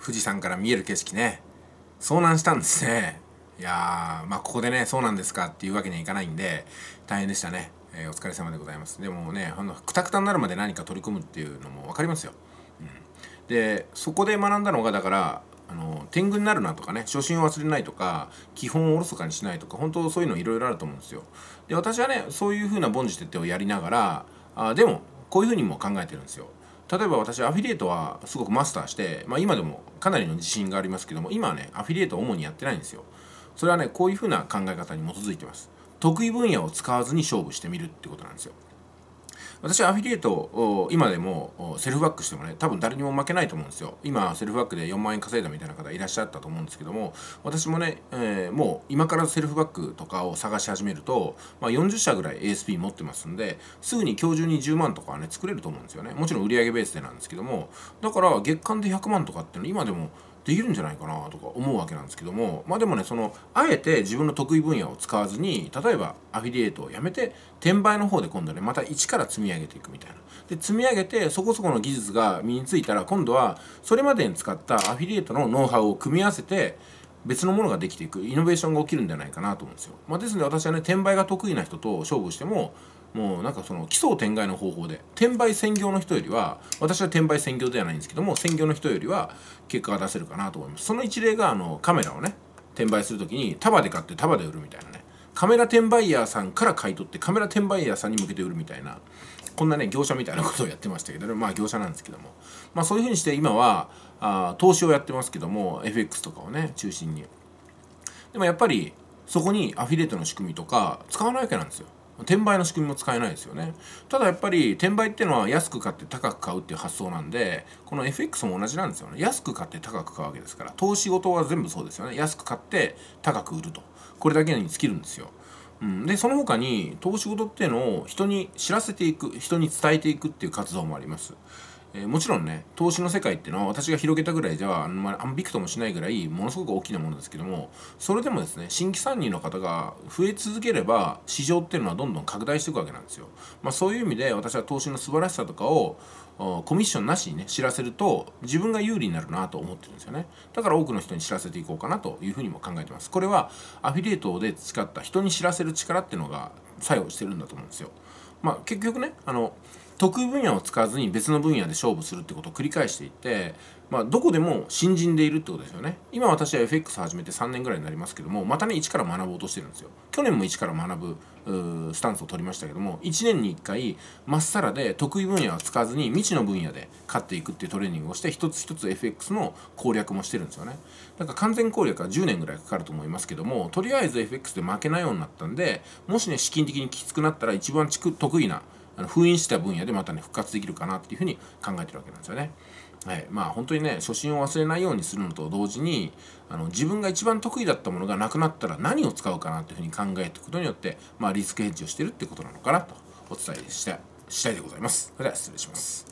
富士山から見える景色ね。遭難したんですね。いやまあここでねそうなんですかっていうわけにはいかないんで大変でしたね、えー、お疲れ様でございます。でもねほんのくたくたになるまで何か取り組むっていうのも分かりますよ、うん、でそこで学んだのがだからあの天狗になるなとかね初心を忘れないとか基本をおろそかにしないとか本当そういうのいろいろあると思うんですよ。で私はねそういうふうな凡事徹底をやりながらあでもこういうふうにも考えてるんですよ。例えば私アフィリエイトはすごくマスターして、まあ、今でもかなりの自信がありますけども今はねアフィリエイトを主にやってないんですよ。それはねこういうふうな考え方に基づいてます。得意分野を使わずに勝負してみるってことなんですよ。私はアフィリエイトを今でもセルフバックしてもね多分誰にも負けないと思うんですよ。今セルフバックで4万円稼いだみたいな方いらっしゃったと思うんですけども私もね、えー、もう今からセルフバックとかを探し始めると、まあ、40社ぐらい ASP 持ってますんですぐに今日中に10万とかね作れると思うんですよね。もちろん売上ベースでなんですけどもだから月間で100万とかっていうの今でもできるんじゃないかなとか思うわけなんですけどもまあでもねそのあえて自分の得意分野を使わずに例えばアフィリエイトをやめて転売の方で今度ねまた一から積み上げていくみたいな。で積み上げてそこそこの技術が身についたら今度はそれまでに使ったアフィリエイトのノウハウを組み合わせて別のものができていくイノベーションが起きるんじゃないかなと思うんですよ、まあ、ですので私はね転売が得意な人と勝負してももうなんかその奇想天外の方法で転売専業の人よりは私は転売専業ではないんですけども専業の人よりは結果が出せるかなと思います。その一例があのカメラをね転売する時に束で買って束で売るみたいなね。カメラ転売ヤーさんから買い取ってカメラ転売ヤーさんに向けて売るみたいなこんなね業者みたいなことをやってましたけど、ね、まあ業者なんですけども。まあそういうふうにして今はあ投資をやってますけども FX とかをね中心に。でもやっぱりそこにアフィリエイトの仕組みとか使わないわけなんですよ。転売の仕組みも使えないですよね。ただやっぱり転売っていうのは安く買って高く買うっていう発想なんでこの FX も同じなんですよね。安く買って高く買うわけですから投資事は全部そうですよね。安く買って高く売ると。これだけに尽きるんですよ。うん、でその他に投資事っていうのを人に知らせていく人に伝えていくっていう活動もあります。えー、もちろんね投資の世界っていうのは私が広げたぐらいじゃあん、まあ、アンビクともしないぐらいものすごく大きなものですけどもそれでもですね新規参入の方が増え続ければ市場っていうのはどんどん拡大していくわけなんですよ、まあ、そういう意味で私は投資の素晴らしさとかをコミッションなしにね知らせると自分が有利になるなと思ってるんですよね。だから多くの人に知らせていこうかなというふうにも考えてます。これはアフィリエイトで培った人に知らせる力っていうのが作用してるんだと思うんですよ。まあ結局ねあの得意分野を使わずに別の分野で勝負するってことを繰り返していて、まあ、どこでも新人でいるってことですよね。今私は FX 始めて3年ぐらいになりますけどもまたね一から学ぼうとしてるんですよ。去年も一から学ぶスタンスを取りましたけども1年に1回まっさらで得意分野を使わずに未知の分野で勝っていくっていうトレーニングをして一つ一つ FX の攻略もしてるんですよね。だから完全攻略は10年ぐらいかかると思いますけどもとりあえず FX で負けないようになったんでもしね資金的にきつくなったら一番得意なあの封印した分野でまたね復活できるかなっていうふうに考えてるわけなんですよね。はい、まあ本当にね初心を忘れないようにするのと同時にあの自分が一番得意だったものがなくなったら何を使うかなっていうふうに考えていくことによって、まあ、リスクヘッジをしてるってことなのかなとお伝えしたしたいでございます。それでは失礼します。